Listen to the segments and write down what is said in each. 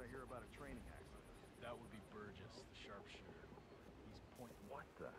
I hear about a training accident? That would be Burgess, the sharpshooter. He's point... What the?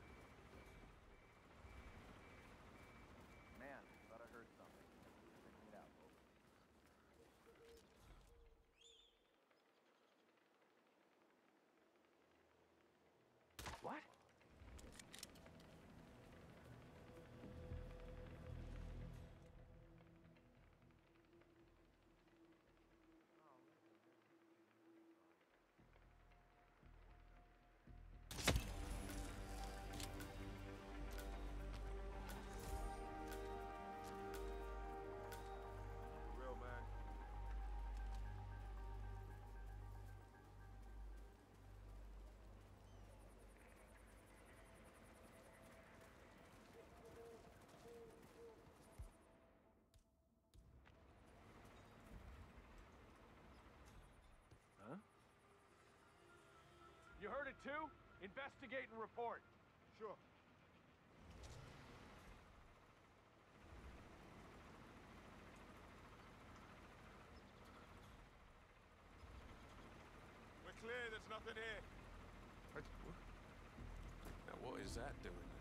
You heard it too? Investigate and report. Sure. We're clear, there's nothing here. What? Now what is that doing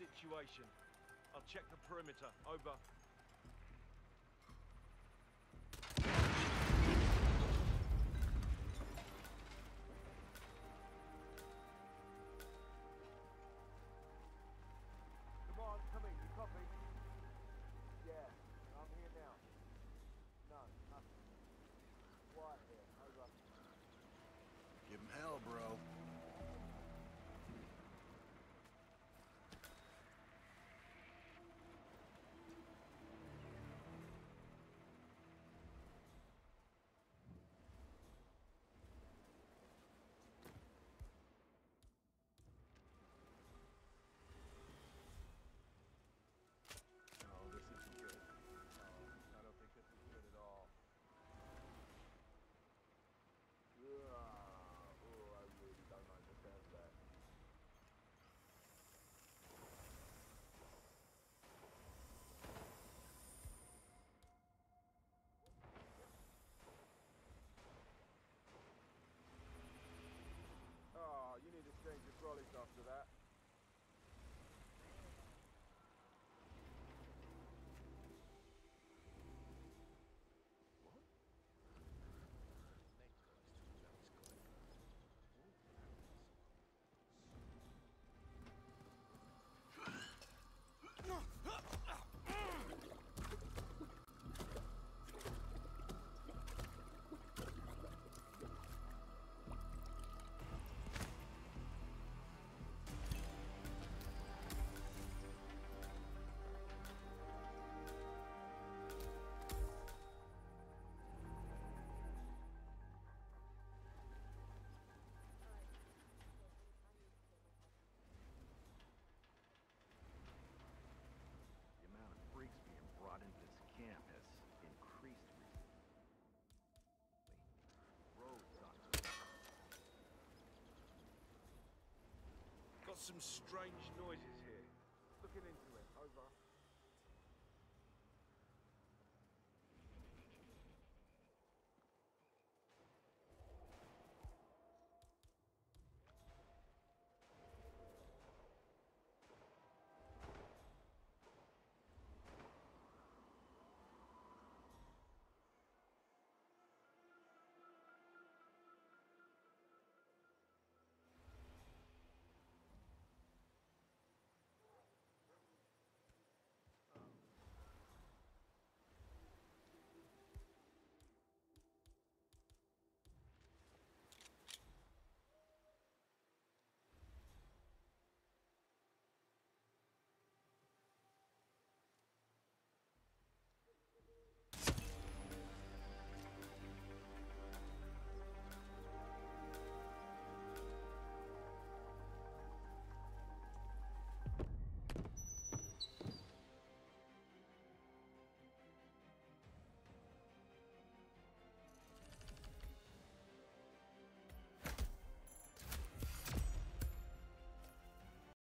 situation. I'll check the perimeter. Over. Come on, come in, you copy? Yeah, I'm here now. No, nothing. Over. Give him hell, bro. Some strange noises.